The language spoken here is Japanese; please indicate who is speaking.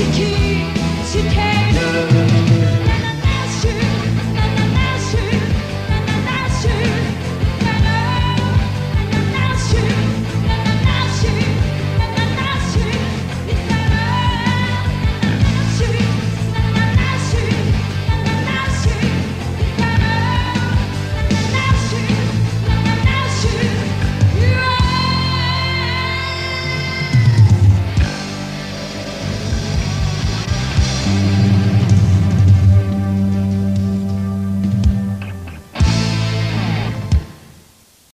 Speaker 1: 識してる。